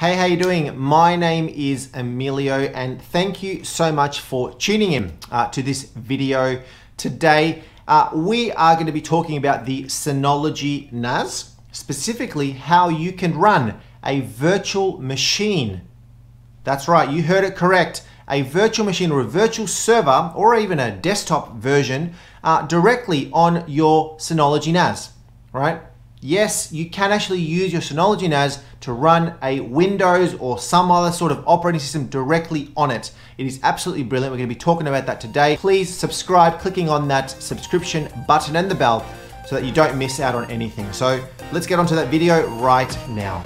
Hey, how you doing? My name is Emilio and thank you so much for tuning in uh, to this video today. Uh, we are going to be talking about the Synology NAS, specifically how you can run a virtual machine. That's right, you heard it correct. A virtual machine or a virtual server or even a desktop version uh, directly on your Synology NAS, right? Yes, you can actually use your Synology NAS to run a Windows or some other sort of operating system directly on it. It is absolutely brilliant. We're going to be talking about that today. Please subscribe, clicking on that subscription button and the bell so that you don't miss out on anything. So let's get onto that video right now.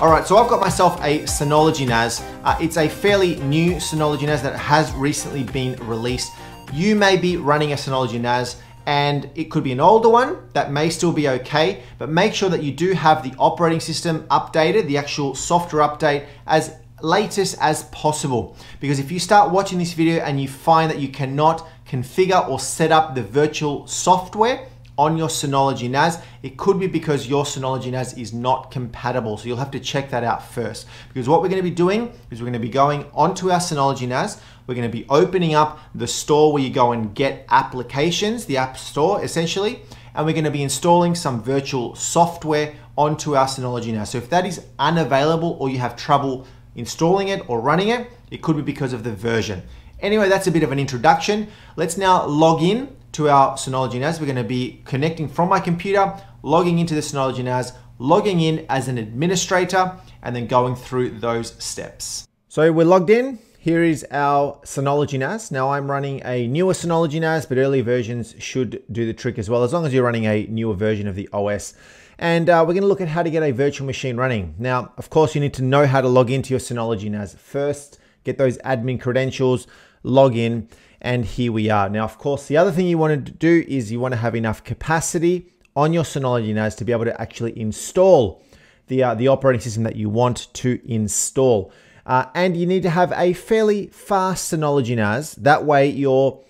All right, so I've got myself a Synology NAS. Uh, it's a fairly new Synology NAS that has recently been released. You may be running a Synology NAS and it could be an older one that may still be okay, but make sure that you do have the operating system updated, the actual software update as latest as possible. Because if you start watching this video and you find that you cannot configure or set up the virtual software, on your Synology NAS. It could be because your Synology NAS is not compatible. So you'll have to check that out first. Because what we're gonna be doing is we're gonna be going onto our Synology NAS. We're gonna be opening up the store where you go and get applications, the App Store essentially. And we're gonna be installing some virtual software onto our Synology NAS. So if that is unavailable or you have trouble installing it or running it, it could be because of the version. Anyway, that's a bit of an introduction. Let's now log in to our Synology NAS. We're going to be connecting from my computer, logging into the Synology NAS, logging in as an administrator, and then going through those steps. So we're logged in. Here is our Synology NAS. Now I'm running a newer Synology NAS, but early versions should do the trick as well, as long as you're running a newer version of the OS. And uh, we're going to look at how to get a virtual machine running. Now, of course, you need to know how to log into your Synology NAS first, get those admin credentials, log in, and here we are. Now, of course, the other thing you want to do is you want to have enough capacity on your Synology NAS to be able to actually install the, uh, the operating system that you want to install. Uh, and you need to have a fairly fast Synology NAS. That way your,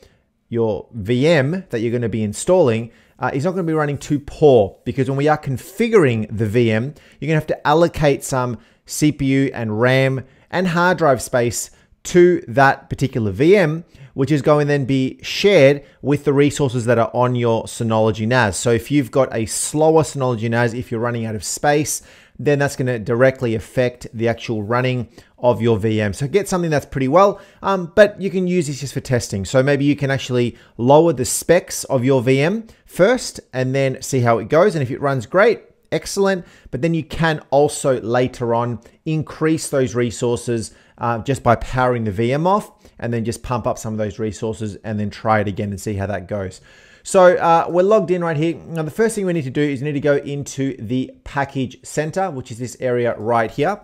your VM that you're going to be installing uh, is not going to be running too poor because when we are configuring the VM, you're going to have to allocate some CPU and RAM and hard drive space to that particular VM which is going to then be shared with the resources that are on your Synology NAS. So if you've got a slower Synology NAS, if you're running out of space, then that's going to directly affect the actual running of your VM. So get something that's pretty well, um, but you can use this just for testing. So maybe you can actually lower the specs of your VM first and then see how it goes. And if it runs great, excellent. But then you can also later on increase those resources uh, just by powering the VM off and then just pump up some of those resources and then try it again and see how that goes. So uh, we're logged in right here. Now the first thing we need to do is we need to go into the package center, which is this area right here.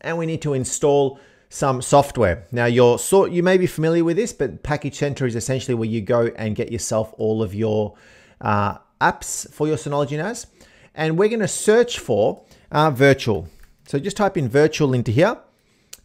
And we need to install some software. Now you're sort you may be familiar with this, but Package Center is essentially where you go and get yourself all of your uh, apps for your Synology NAS. And we're going to search for uh, virtual. So just type in virtual into here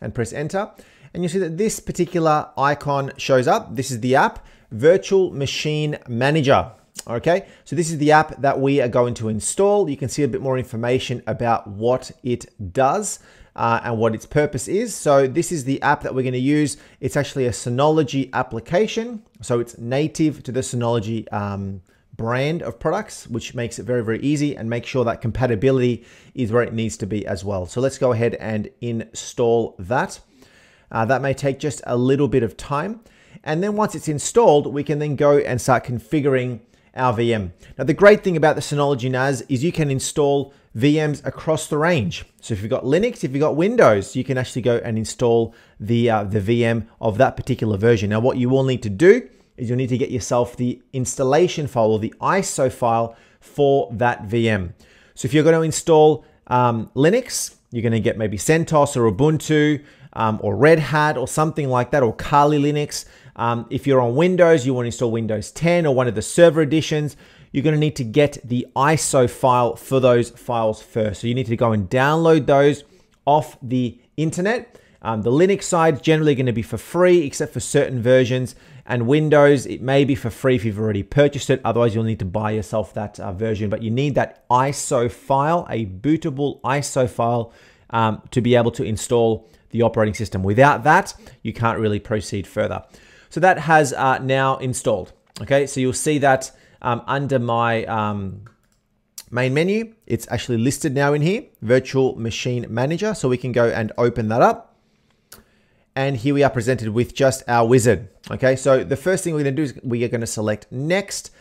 and press enter. And you see that this particular icon shows up. This is the app, Virtual Machine Manager. Okay, so this is the app that we are going to install. You can see a bit more information about what it does. Uh, and what its purpose is. So this is the app that we're going to use. It's actually a Synology application. So it's native to the Synology um, brand of products, which makes it very, very easy and make sure that compatibility is where it needs to be as well. So let's go ahead and install that. Uh, that may take just a little bit of time. And then once it's installed, we can then go and start configuring our VM. Now, the great thing about the Synology NAS is you can install VMs across the range. So if you've got Linux, if you've got Windows, you can actually go and install the, uh, the VM of that particular version. Now, what you will need to do is you'll need to get yourself the installation file or the ISO file for that VM. So if you're going to install um, Linux, you're going to get maybe CentOS or Ubuntu um, or Red Hat or something like that, or Kali Linux. Um, if you're on Windows, you want to install Windows 10 or one of the server editions, you're going to need to get the ISO file for those files first. So you need to go and download those off the internet. Um, the Linux side is generally going to be for free, except for certain versions. And Windows, it may be for free if you've already purchased it. Otherwise, you'll need to buy yourself that uh, version. But you need that ISO file, a bootable ISO file, um, to be able to install the operating system. Without that, you can't really proceed further. So that has uh, now installed. Okay, so you'll see that um, under my um, main menu, it's actually listed now in here, Virtual Machine Manager. So we can go and open that up. And here we are presented with just our wizard. Okay, so the first thing we're gonna do is we are gonna select next.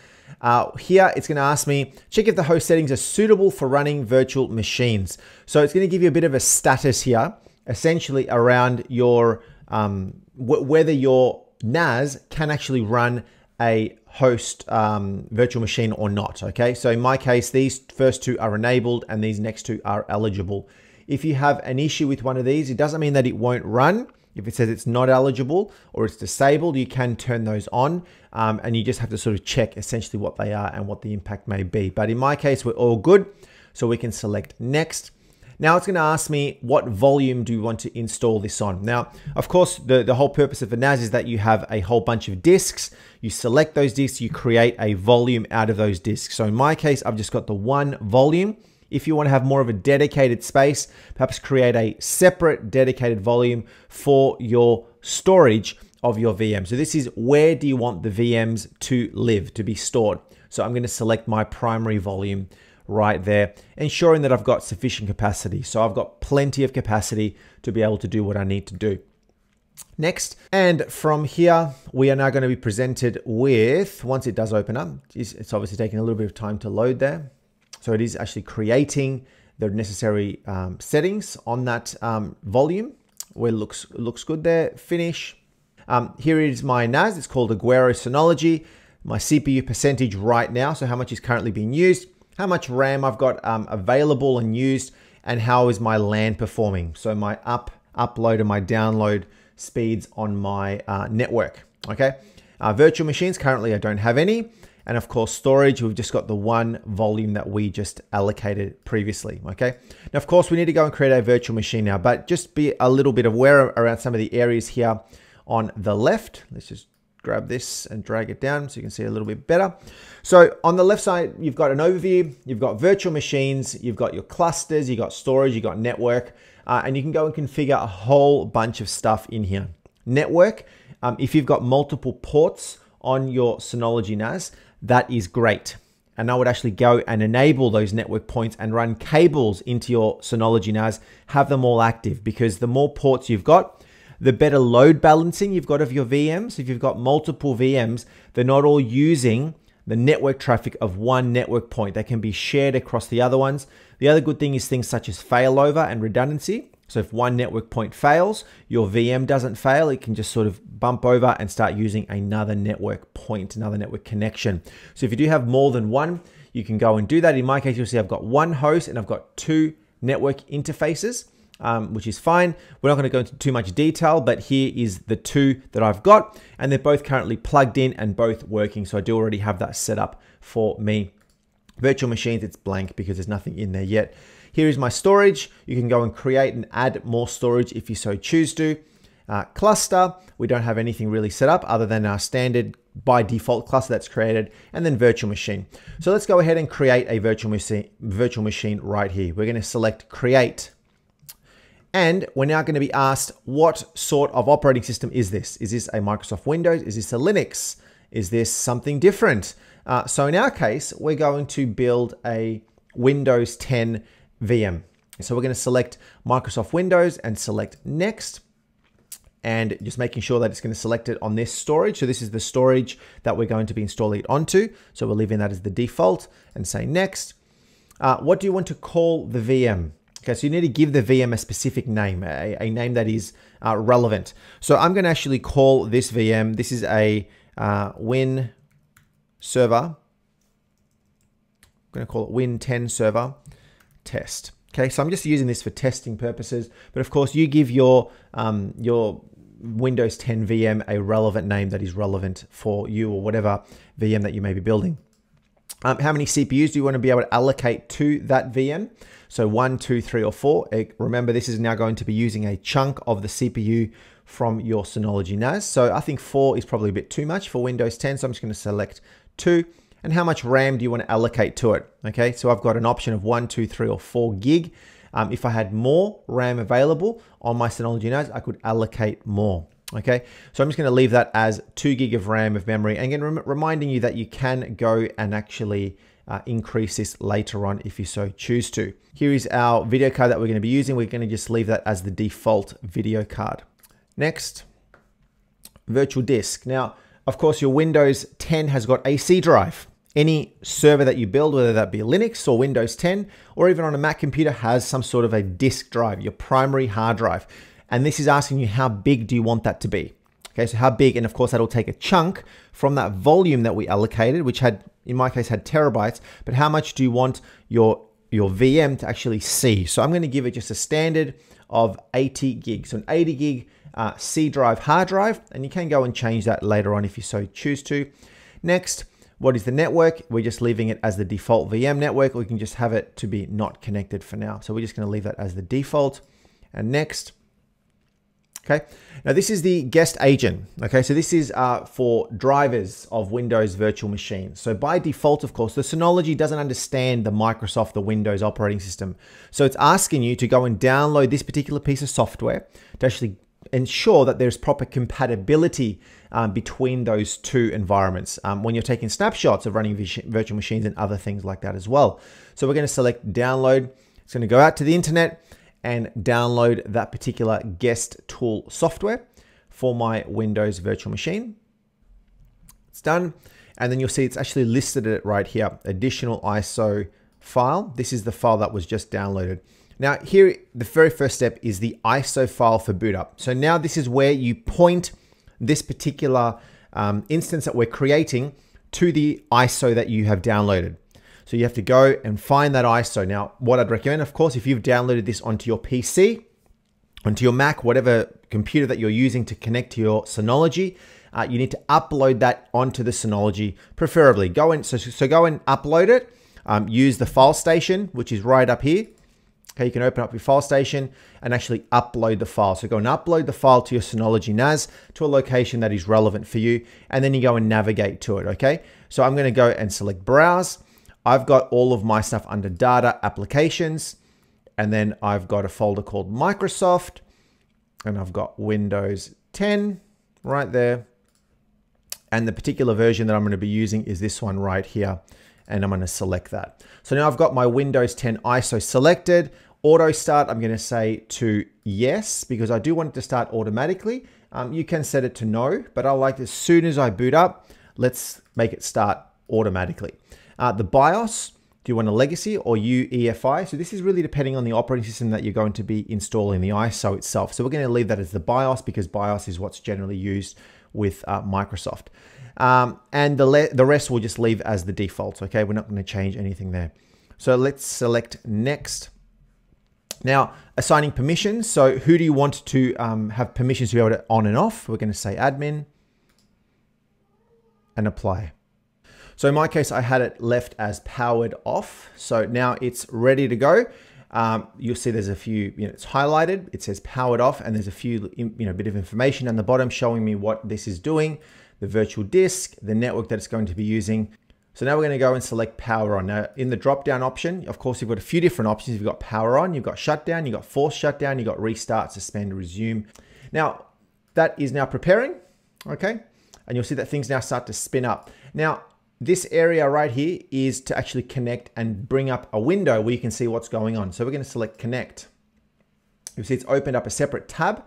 Uh, here, it's gonna ask me, check if the host settings are suitable for running virtual machines. So it's gonna give you a bit of a status here, essentially around your, um, whether your NAS can actually run a host um, virtual machine or not. Okay, so in my case, these first two are enabled and these next two are eligible. If you have an issue with one of these, it doesn't mean that it won't run. If it says it's not eligible or it's disabled, you can turn those on um, and you just have to sort of check essentially what they are and what the impact may be. But in my case, we're all good. So we can select next. Now it's going to ask me what volume do you want to install this on. Now, of course, the, the whole purpose of the NAS is that you have a whole bunch of disks. You select those disks, you create a volume out of those disks. So in my case, I've just got the one volume. If you want to have more of a dedicated space, perhaps create a separate dedicated volume for your storage of your VM. So this is where do you want the VMs to live, to be stored. So I'm going to select my primary volume right there, ensuring that I've got sufficient capacity. So I've got plenty of capacity to be able to do what I need to do. Next, and from here, we are now going to be presented with, once it does open up, it's obviously taking a little bit of time to load there. So it is actually creating the necessary um, settings on that um, volume where it looks, looks good there. Finish. Um, here is my NAS. It's called Aguero Synology. My CPU percentage right now, so how much is currently being used how much RAM I've got um, available and used, and how is my LAN performing. So my up, upload and my download speeds on my uh, network, okay? Uh, virtual machines, currently I don't have any. And of course, storage, we've just got the one volume that we just allocated previously, okay? Now, of course, we need to go and create a virtual machine now, but just be a little bit aware around some of the areas here on the left. Let's just grab this and drag it down so you can see a little bit better. So on the left side, you've got an overview, you've got virtual machines, you've got your clusters, you've got storage, you've got network, uh, and you can go and configure a whole bunch of stuff in here. Network, um, if you've got multiple ports on your Synology NAS, that is great. And I would actually go and enable those network points and run cables into your Synology NAS, have them all active because the more ports you've got, the better load balancing you've got of your VMs. If you've got multiple VMs, they're not all using the network traffic of one network point. They can be shared across the other ones. The other good thing is things such as failover and redundancy. So if one network point fails, your VM doesn't fail, it can just sort of bump over and start using another network point, another network connection. So if you do have more than one, you can go and do that. In my case, you'll see I've got one host and I've got two network interfaces um, which is fine. We're not going to go into too much detail, but here is the two that I've got, and they're both currently plugged in and both working. So I do already have that set up for me. Virtual machines, it's blank because there's nothing in there yet. Here is my storage. You can go and create and add more storage if you so choose to. Uh, cluster, we don't have anything really set up other than our standard by default cluster that's created, and then virtual machine. So let's go ahead and create a virtual machine, virtual machine right here. We're going to select create and we're now going to be asked, what sort of operating system is this? Is this a Microsoft Windows? Is this a Linux? Is this something different? Uh, so in our case, we're going to build a Windows 10 VM. So we're going to select Microsoft Windows and select next and just making sure that it's going to select it on this storage. So this is the storage that we're going to be installing it onto. So we're leaving that as the default and say next. Uh, what do you want to call the VM? Okay, so you need to give the VM a specific name, a, a name that is uh, relevant. So I'm going to actually call this VM, this is a uh, Win server. I'm going to call it Win 10 server test. Okay, so I'm just using this for testing purposes, but of course you give your um, your Windows 10 VM a relevant name that is relevant for you or whatever VM that you may be building. Um, how many CPUs do you want to be able to allocate to that VM? So one, two, three, or four. Remember, this is now going to be using a chunk of the CPU from your Synology NAS. So I think four is probably a bit too much for Windows 10. So I'm just going to select two. And how much RAM do you want to allocate to it? Okay, so I've got an option of one, two, three, or four gig. Um, if I had more RAM available on my Synology NAS, I could allocate more. Okay, so I'm just going to leave that as two gig of RAM of memory. And again, rem reminding you that you can go and actually uh, increase this later on if you so choose to. Here is our video card that we're going to be using. We're going to just leave that as the default video card. Next, virtual disk. Now, of course, your Windows 10 has got a C drive. Any server that you build, whether that be Linux or Windows 10, or even on a Mac computer, has some sort of a disk drive, your primary hard drive. And this is asking you how big do you want that to be? Okay, so how big, and of course that'll take a chunk from that volume that we allocated, which had, in my case, had terabytes, but how much do you want your, your VM to actually see? So I'm gonna give it just a standard of 80 gigs, so an 80 gig uh, C drive hard drive, and you can go and change that later on if you so choose to. Next, what is the network? We're just leaving it as the default VM network. We can just have it to be not connected for now. So we're just gonna leave that as the default. And next, Okay, now this is the guest agent. Okay, so this is uh, for drivers of Windows virtual machines. So by default, of course, the Synology doesn't understand the Microsoft, the Windows operating system. So it's asking you to go and download this particular piece of software to actually ensure that there's proper compatibility um, between those two environments um, when you're taking snapshots of running virtual machines and other things like that as well. So we're going to select download. It's going to go out to the internet and download that particular guest tool software for my Windows virtual machine. It's done. And then you'll see it's actually listed it right here, additional ISO file. This is the file that was just downloaded. Now here, the very first step is the ISO file for boot up. So now this is where you point this particular um, instance that we're creating to the ISO that you have downloaded. So you have to go and find that ISO. Now, what I'd recommend, of course, if you've downloaded this onto your PC, onto your Mac, whatever computer that you're using to connect to your Synology, uh, you need to upload that onto the Synology, preferably. Go and so, so go and upload it. Um, use the file station, which is right up here. Okay, you can open up your file station and actually upload the file. So go and upload the file to your Synology NAS to a location that is relevant for you, and then you go and navigate to it, okay? So I'm gonna go and select Browse, I've got all of my stuff under data applications. And then I've got a folder called Microsoft and I've got Windows 10 right there. And the particular version that I'm going to be using is this one right here. And I'm going to select that. So now I've got my Windows 10 ISO selected. Auto start, I'm going to say to yes, because I do want it to start automatically. Um, you can set it to no, but I like as soon as I boot up, let's make it start automatically. Uh, the BIOS, do you want a legacy or UEFI? So this is really depending on the operating system that you're going to be installing, the ISO itself. So we're going to leave that as the BIOS because BIOS is what's generally used with uh, Microsoft. Um, and the, the rest we'll just leave as the defaults, okay? We're not going to change anything there. So let's select next. Now, assigning permissions. So who do you want to um, have permissions to be able to on and off? We're going to say admin and apply. So in my case, I had it left as powered off. So now it's ready to go. Um, you'll see there's a few, you know, it's highlighted, it says powered off, and there's a few, you know, bit of information on the bottom showing me what this is doing, the virtual disk, the network that it's going to be using. So now we're going to go and select power on. Now in the drop down option, of course, you've got a few different options. You've got power on, you've got shutdown, you've got force shutdown, you've got restart, suspend, resume. Now that is now preparing, okay? And you'll see that things now start to spin up. Now, this area right here is to actually connect and bring up a window where you can see what's going on. So we're going to select connect. You'll see it's opened up a separate tab.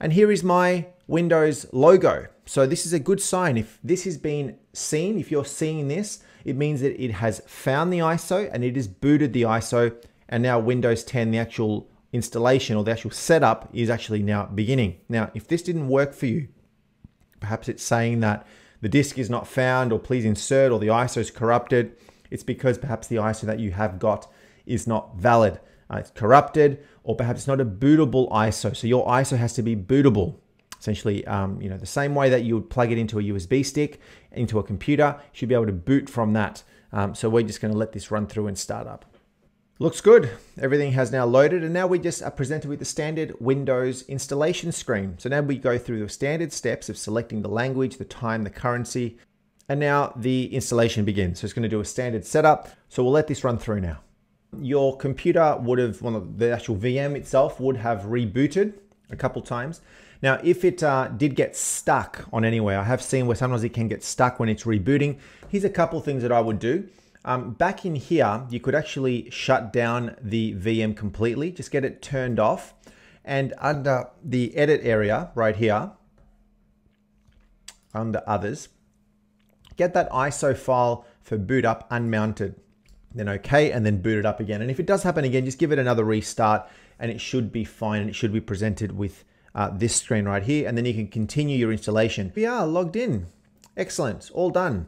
And here is my Windows logo. So this is a good sign. If this has been seen, if you're seeing this, it means that it has found the ISO and it has booted the ISO. And now Windows 10, the actual installation or the actual setup is actually now beginning. Now, if this didn't work for you, perhaps it's saying that the disk is not found or please insert or the ISO is corrupted, it's because perhaps the ISO that you have got is not valid. Uh, it's corrupted or perhaps it's not a bootable ISO. So your ISO has to be bootable. Essentially, um, you know, the same way that you would plug it into a USB stick, into a computer, you should be able to boot from that. Um, so we're just gonna let this run through and start up. Looks good. Everything has now loaded and now we just are presented with the standard Windows installation screen. So now we go through the standard steps of selecting the language, the time, the currency, and now the installation begins. So it's gonna do a standard setup. So we'll let this run through now. Your computer would have, well, the actual VM itself would have rebooted a couple times. Now, if it uh, did get stuck on anywhere, I have seen where sometimes it can get stuck when it's rebooting. Here's a couple things that I would do. Um, back in here, you could actually shut down the VM completely, just get it turned off. And under the edit area right here, under others, get that ISO file for boot up unmounted. Then okay, and then boot it up again. And if it does happen again, just give it another restart and it should be fine and it should be presented with uh, this screen right here. And then you can continue your installation. We are logged in. Excellent, all done.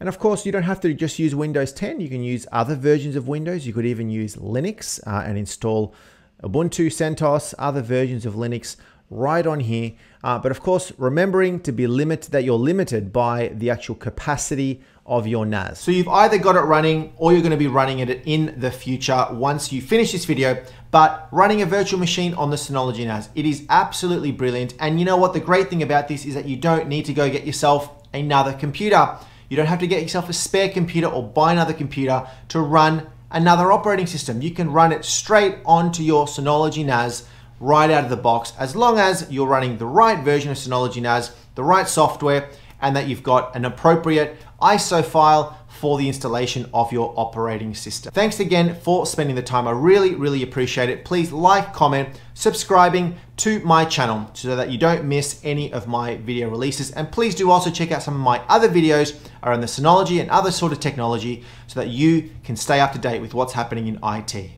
And of course, you don't have to just use Windows 10. You can use other versions of Windows. You could even use Linux uh, and install Ubuntu, CentOS, other versions of Linux right on here. Uh, but of course, remembering to be limited that you're limited by the actual capacity of your NAS. So you've either got it running or you're gonna be running it in the future once you finish this video, but running a virtual machine on the Synology NAS, it is absolutely brilliant. And you know what, the great thing about this is that you don't need to go get yourself another computer. You don't have to get yourself a spare computer or buy another computer to run another operating system. You can run it straight onto your Synology NAS right out of the box as long as you're running the right version of Synology NAS, the right software, and that you've got an appropriate ISO file for the installation of your operating system. Thanks again for spending the time. I really, really appreciate it. Please like, comment, subscribing to my channel so that you don't miss any of my video releases. And please do also check out some of my other videos around the Synology and other sort of technology so that you can stay up to date with what's happening in IT.